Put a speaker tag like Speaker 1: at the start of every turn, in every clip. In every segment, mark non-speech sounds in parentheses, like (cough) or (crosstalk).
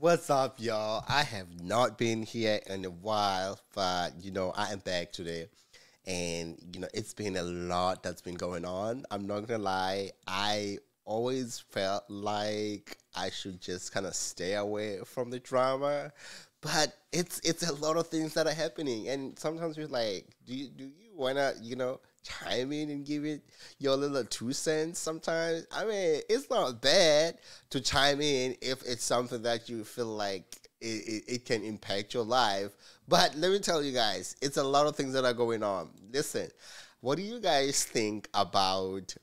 Speaker 1: What's up, y'all? I have not been here in a while, but you know, I am back today. And you know, it's been a lot that's been going on. I'm not gonna lie, I always felt like I should just kind of stay away from the drama. But it's it's a lot of things that are happening. And sometimes we're like, do you do you wanna, you know, chime in and give it your little two cents sometimes. I mean, it's not bad to chime in if it's something that you feel like it, it, it, can impact your life. But let me tell you guys, it's a lot of things that are going on. Listen, what do you guys think about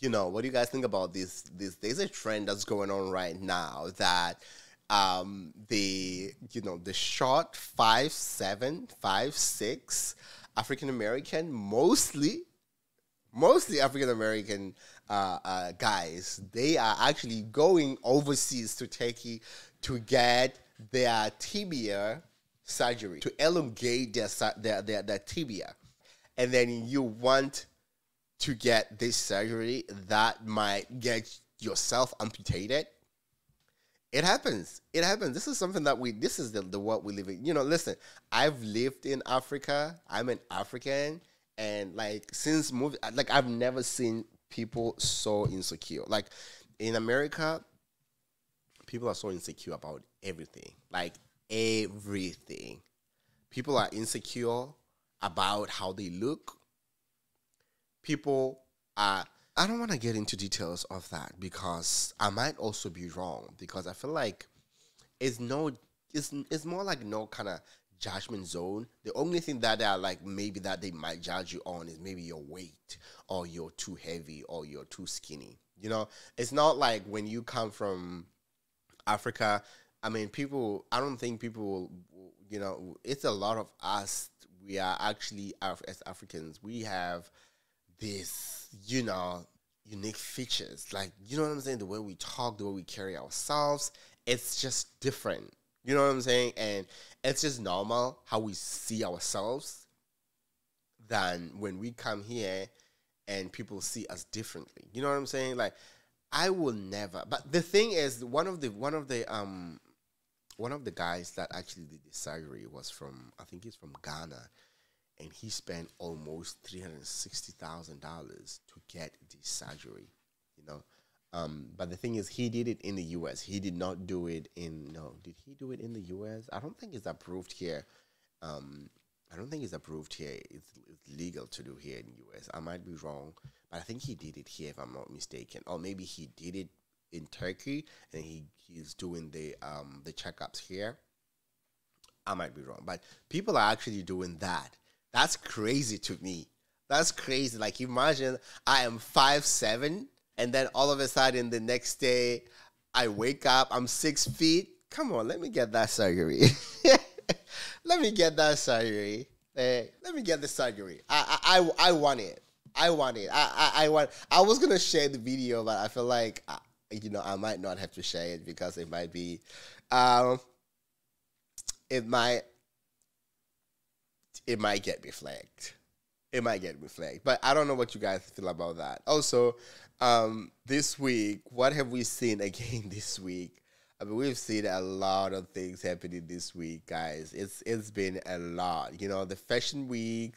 Speaker 1: you know, what do you guys think about this this there's a trend that's going on right now that um the you know the short five seven five six African American, mostly, mostly African American uh, uh, guys, they are actually going overseas to Turkey to get their tibia surgery to elongate their their their, their tibia, and then you want to get this surgery that might get yourself amputated it happens. It happens. This is something that we. This is the the what we live in. You know, listen. I've lived in Africa. I'm an African, and like since moving, like I've never seen people so insecure. Like in America, people are so insecure about everything. Like everything. People are insecure about how they look. People are I don't want to get into details of that because I might also be wrong because I feel like it's no it's it's more like no kind of judgment zone. The only thing that they are like maybe that they might judge you on is maybe your weight or you're too heavy or you're too skinny. You know, it's not like when you come from Africa. I mean, people. I don't think people. You know, it's a lot of us. We are actually as Africans. We have this, you know, unique features. Like, you know what I'm saying? The way we talk, the way we carry ourselves, it's just different. You know what I'm saying? And it's just normal how we see ourselves than when we come here and people see us differently. You know what I'm saying? Like, I will never. But the thing is, one of the one of the um one of the guys that actually did the surgery was from I think he's from Ghana and he spent almost three hundred sixty thousand dollars to get this surgery. You know, um, but the thing is, he did it in the U.S. He did not do it in no. Did he do it in the U.S.? I don't think it's approved here. Um, I don't think it's approved here. It's, it's legal to do here in the U.S. I might be wrong, but I think he did it here, if I'm not mistaken, or maybe he did it in Turkey and he he's doing the um the checkups here. I might be wrong, but people are actually doing that that's crazy to me. That's crazy. Like imagine I am five seven, and then all of a sudden the next day I wake up, I'm six feet. Come on, let me get that surgery. (laughs) let me get that surgery. Hey, eh, let me get the surgery. I, I I I want it. I want it. I, I I want. I was gonna share the video, but I feel like uh, you know I might not have to share it because it might be, um, it might it might get me flagged. It might get me flagged. But I don't know what you guys feel about that. Also, um, this week, what have we seen (laughs) again this week? I mean, we've seen a lot of things happening this week, guys. It's it's been a lot. You know, the fashion week,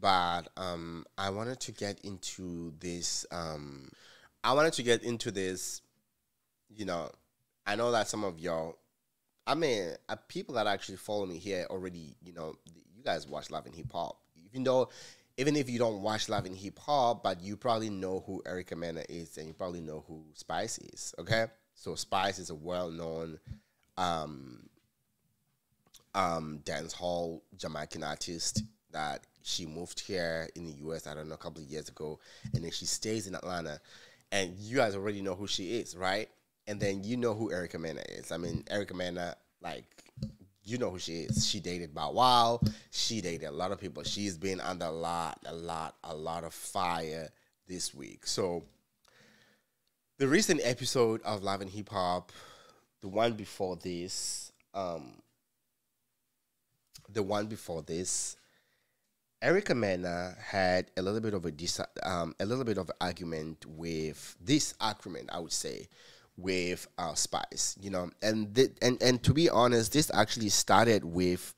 Speaker 1: but um, I wanted to get into this. Um, I wanted to get into this. You know, I know that some of y'all, I mean, uh, people that actually follow me here already, you know, guys watch Love and Hip Hop. Even though, even if you don't watch Love and Hip Hop, but you probably know who Erica Mena is, and you probably know who Spice is. Okay, so Spice is a well-known um, um, dance hall Jamaican artist that she moved here in the U.S. I don't know a couple of years ago, and then she stays in Atlanta. And you guys already know who she is, right? And then you know who Erica Mena is. I mean, Erica Mena, like you know who she is. She dated Bow Wow. She dated a lot of people. She's been under a lot, a lot, a lot of fire this week. So the recent episode of Love and Hip Hop, the one before this, um, the one before this, Erica Mena had a little bit of a dis- um, a little bit of argument with this argument, I would say, with uh, Spice, you know, and th- and and to be honest, this actually started with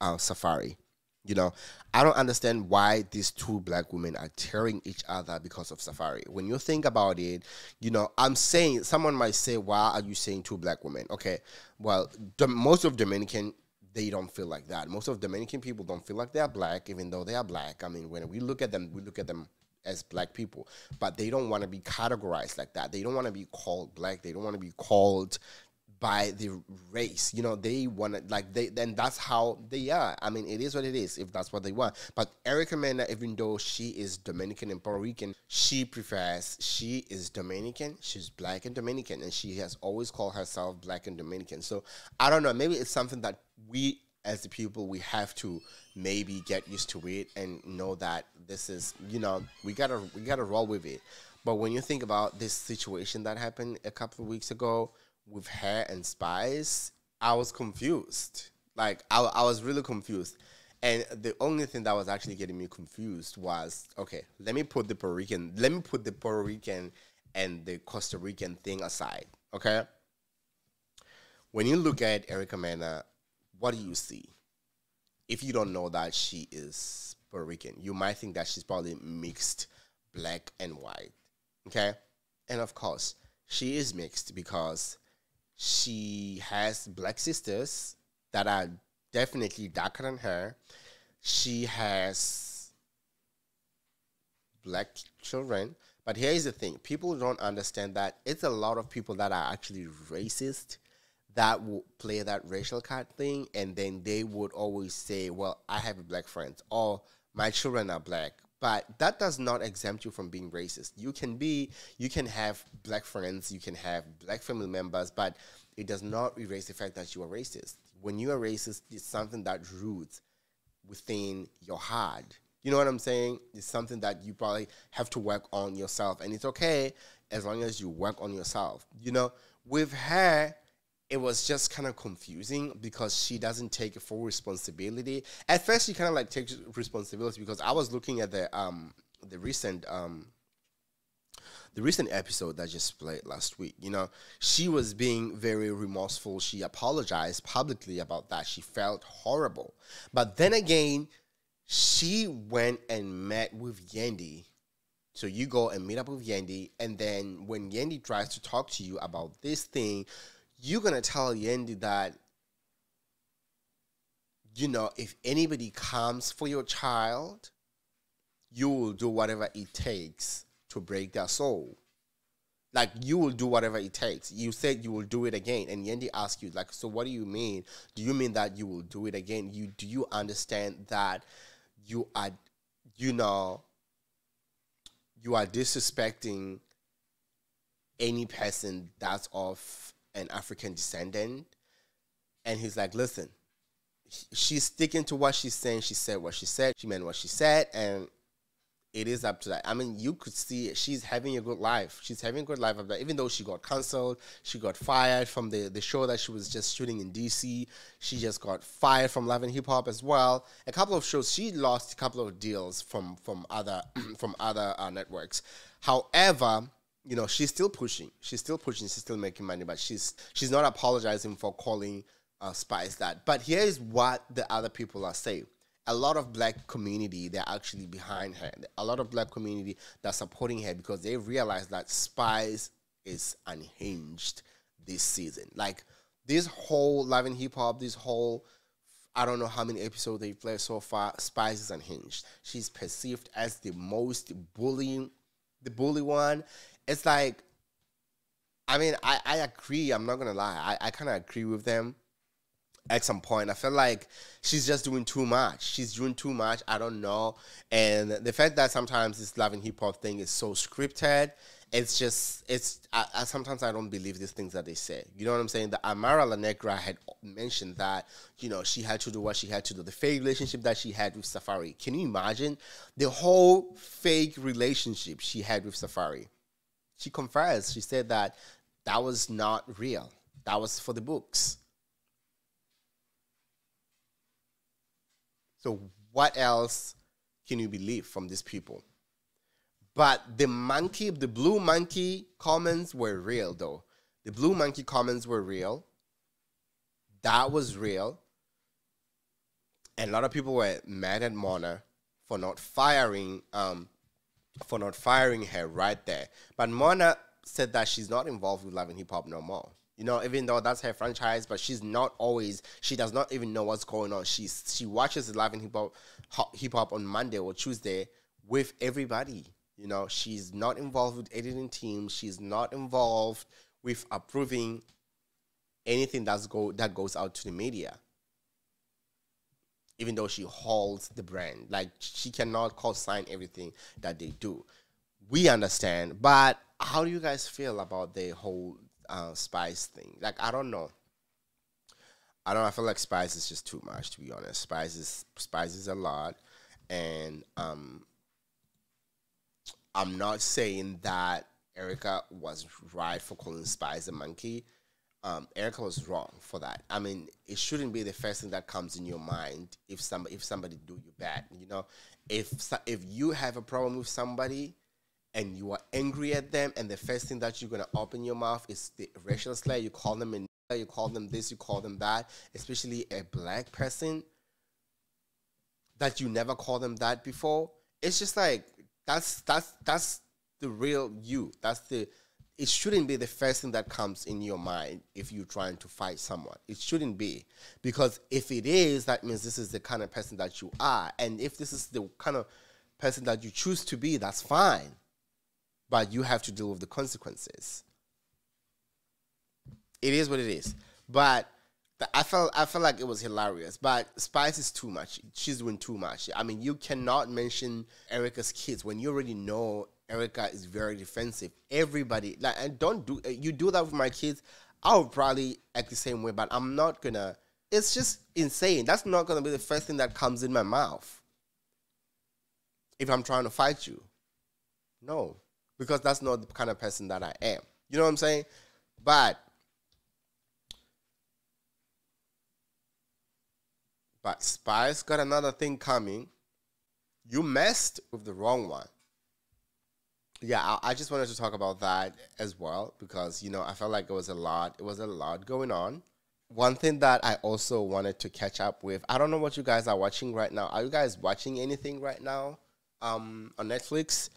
Speaker 1: Safaree. You know, I don't understand why these two black women are tearing each other because of Safaree. When you think about it, you know, I'm saying someone might say, "Why are you saying two black women?" Okay, well, most of Dominican they don't feel like that. Most of Dominican people don't feel like they are black, even though they are black. I mean, when we look at them, we look at them as black people, but they don't want to be categorized like that. They don't want to be called black. They don't want to be called by the race. You know, they want to like they then that's how they are. I mean, it is what it is if that's what they want. But Erica Mena, even though she is Dominican and Puerto Rican, she prefers she is Dominican. She's black and Dominican, and she has always called herself black and Dominican. So I don't know. Maybe it's something that we as the people we have to maybe get used to it and know that this is you know we gotta we gotta roll with it. But when you think about this situation that happened a couple of weeks ago with her and Spice, I was confused. Like I, I was really confused. And the only thing that was actually getting me confused was okay, let me put the Puerto Rican, let me put the Puerto Rican and the Costa Rican thing aside. Okay. When you look at Erica Mena, what do you see? If you don't know that she is Puerto Rican, you might think that she's probably mixed black and white. Okay. And of course, she is mixed because she has black sisters that are definitely darker than her. She has black children. But here's the thing people don't understand that it's a lot of people that are actually racist that would play that racial card thing. And then they would always say, Well, I have a black friend, or my children are black. But that does not exempt you from being racist. You can be, you can have black friends, you can have black family members, but it does not erase the fact that you are racist. When you are racist, it's something that roots within your heart. You know what I'm saying? It's something that you probably have to work on yourself. And it's okay as long as you work on yourself. You know, with her, it was just kind of confusing because she doesn't take full responsibility. At first, she kind of like takes responsibility because I was looking at the um the recent um the recent episode that just played last week, you know, she was being very remorseful. She apologized publicly about that. She felt horrible. But then again, she went and met with Yandy. So you go and meet up with Yandy, and then when Yandy tries to talk to you about this thing, you're gonna tell Yandy that you know if anybody comes for your child, you will do whatever it takes to break their soul. Like you will do whatever it takes. You said you will do it again, and Yandy asked you, like, so what do you mean? Do you mean that you will do it again? You do you understand that you are, you know, you are disrespecting any person that's of an African descendant? And he's like, listen, she's sticking to what she's saying. She said what she said. She meant what she said, and it is up to that. I mean, you could see she's having a good life. She's having a good life. Even though she got cancelled, she got fired from the, the show that she was just shooting in DC. She just got fired from Love and Hip Hop as well. A couple of shows. She lost a couple of deals from from other (clears throat) from other uh, networks. However, you know, she's still pushing. She's still pushing. She's still making money, but she's she's not apologizing for calling uh, Spice that. But here's what the other people are saying a lot of black community they're actually behind her a lot of black community that's supporting her because they realize that spice is unhinged this season like this whole live in hip hop this whole I don't know how many episodes they've played so far. Spice is unhinged. She's perceived as the most bullying, the bully one. It's like, I mean, I, I agree. I'm not gonna lie. I, I kind of agree with them at some point. I feel like she's just doing too much. She's doing too much. I don't know. And the fact that sometimes this love and hip hop thing is so scripted, it's just it's. I, I, sometimes I don't believe these things that they say. You know what I'm saying? The Amara La Negra had mentioned that you know she had to do what she had to do. The fake relationship that she had with Safaree. Can you imagine the whole fake relationship she had with Safaree? She confessed. She said that that was not real. That was for the books So what else can you believe from these people? But the monkey, the blue monkey comments were real though. The Blue Monkey comments were real. That was real. And a lot of people were mad at Mona for not firing um for not firing her right there. But Mona said that she's not involved with Love and Hip Hop no more. You know, even though that's her franchise, but she's not always. She does not even know what's going on. She's she watches Live and Hip Hop hip hop on Monday or Tuesday with everybody. You know, she's not involved with editing teams. She's not involved with approving anything that's go that goes out to the media. Even though she holds the brand, like she cannot co-sign everything that they do. We understand, but how do you guys feel about the whole uh, Spice thing? Like, I don't know. I don't. I feel like Spice is just too much, to be honest. Spice is Spice is a lot, and um, I'm not saying that Erica was right for calling Spice a monkey. Um, Erica was wrong for that. I mean, it shouldn't be the first thing that comes in your mind if somebody if somebody do you bad. You know, if if you have a problem with somebody and you are angry at them, and the first thing that you're gonna open your mouth is the racial slur. You call them a you call them this, you call them that, especially a black person that you never called them that before. It's just like that's that's that's the real you. That's the it shouldn't be the first thing that comes in your mind if you're trying to fight someone. It shouldn't be. Because if it is, that means this is the kind of person that you are. And if this is the kind of person that you choose to be, that's fine. But you have to deal with the consequences. It is what it is. But I felt I felt like it was hilarious, but Spice is too much. She's doing too much. I mean, you cannot mention Erica's kids when you already know Erica is very defensive. Everybody like and don't do uh, you do that with my kids. I would probably act the same way, but I'm not gonna. It's just insane. That's not gonna be the first thing that comes in my mouth if I'm trying to fight you. No, because that's not the kind of person that I am. You know what I'm saying? But But Spice got another thing coming. You messed with the wrong one. Yeah, I, just wanted to talk about that as well because you know I felt like it was a lot. It was a lot going on. One thing that I also wanted to catch up with. I don't know what you guys are watching right now. Are you guys watching anything right now? Um, on Netflix.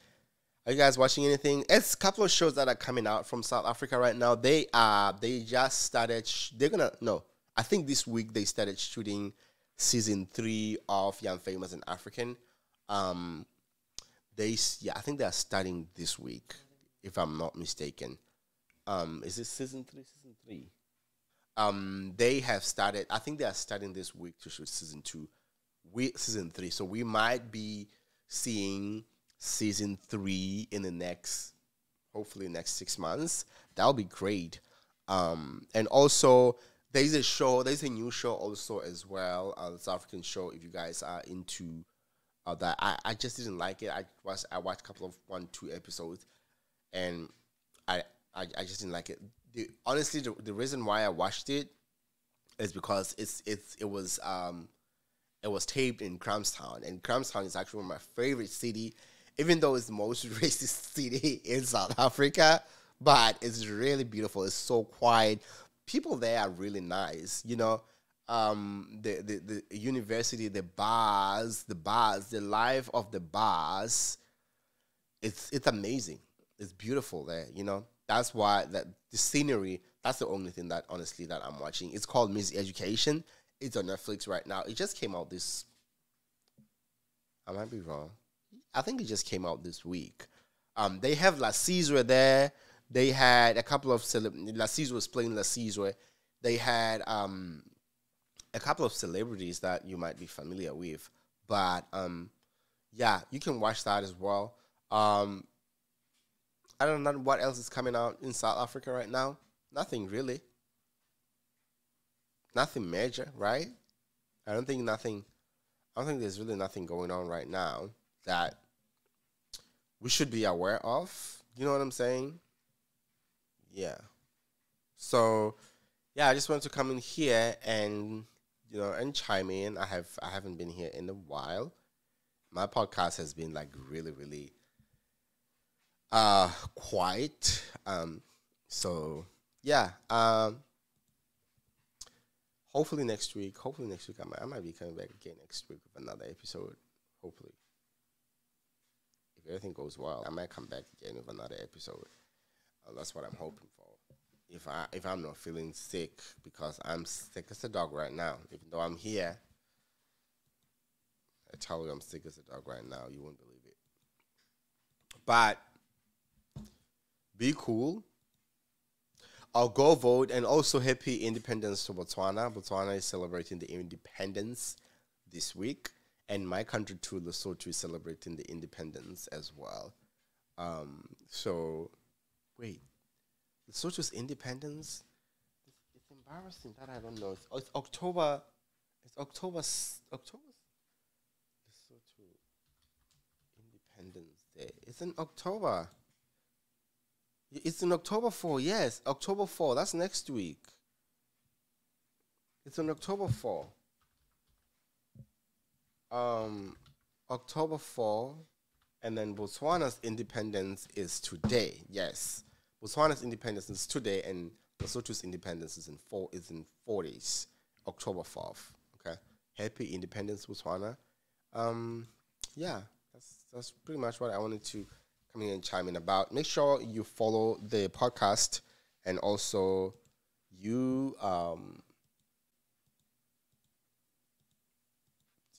Speaker 1: Are you guys watching anything? It's a couple of shows that are coming out from South Africa right now. They are. They just started. They're gonna no. I think this week they started shooting season three of Young Famous and African. Um, they yeah, I think they are starting this week, if I'm not mistaken. Um, is it season three? Season three. Um, they have started. I think they are starting this week to shoot season two. We season three, so we might be seeing season three in the next, hopefully, next six months. That'll be great. Um, and also there's a show, there's a new show also as well, uh, the South African show. If you guys are into that, I, I just didn't like it. I was I watched a couple of one two episodes, and I I, I just didn't like it. The, honestly, the, the reason why I watched it is because it's it's it was um it was taped in Grahamstown, and Grahamstown is actually one of my favorite city, even though it's the most (laughs) racist city in South Africa. But it's really beautiful. It's so quiet people there are really nice. You know, um, the, the the university, the bars, the bars, the life of the bars. It's it's amazing. It's beautiful there. You know, that's why that the scenery. That's the only thing that honestly that I'm watching. It's called Music Education. It's on Netflix right now. It just came out this. I might be wrong. I think it just came out this week. Um, they have La Caesar there. They had a couple of cele- La Caesar was playing La Caesar. They had um, a couple of celebrities that you might be familiar with, but um, yeah, you can watch that as well. Um, I don't know what else is coming out in South Africa right now. Nothing really. Nothing major, right? I don't think nothing. I don't think there's really nothing going on right now that we should be aware of. You know what I'm saying? Yeah. So, yeah, I just wanted to come in here and you know and chime in. I have I haven't been here in a while. My podcast has been like really really uh quiet. Um so yeah. Um, hopefully next week. Hopefully next week I might I might be coming back again next week with another episode. Hopefully, if everything goes well, I might come back again with another episode. Uh, that's what I'm hoping for. If I if I'm not feeling sick because I'm sick as a dog right now, even though I'm here, I tell you I'm sick as a dog right now. You won't believe it. But be cool. I'll go vote and also happy independence to Botswana. Botswana is celebrating the independence this week, and my country too, Lesotho, is celebrating the independence as well. Um, so, wait, Lesotho's independence? It's, it's embarrassing that I don't know. It's, it's October. It's October. October. Lesotho Independence Day. It's in October. It's in October 4, yes. October 4. That's next week. It's on October 4. Um, October 4. And then Botswana's independence is today. Yes. Botswana's independence is today, and Lesotho's independence is in four is in four days, October 4th. Okay. Happy Independence, Botswana. Um, yeah, that's that's pretty much what I wanted to come in and chime in about. Make sure you follow the podcast and also you um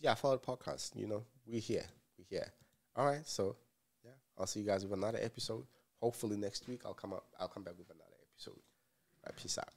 Speaker 1: yeah, follow the podcast. You know, we're here. We're here. All right, so yeah, I'll see you guys with another episode. Hopefully next week I'll come up I'll come back with another episode. Right, peace out.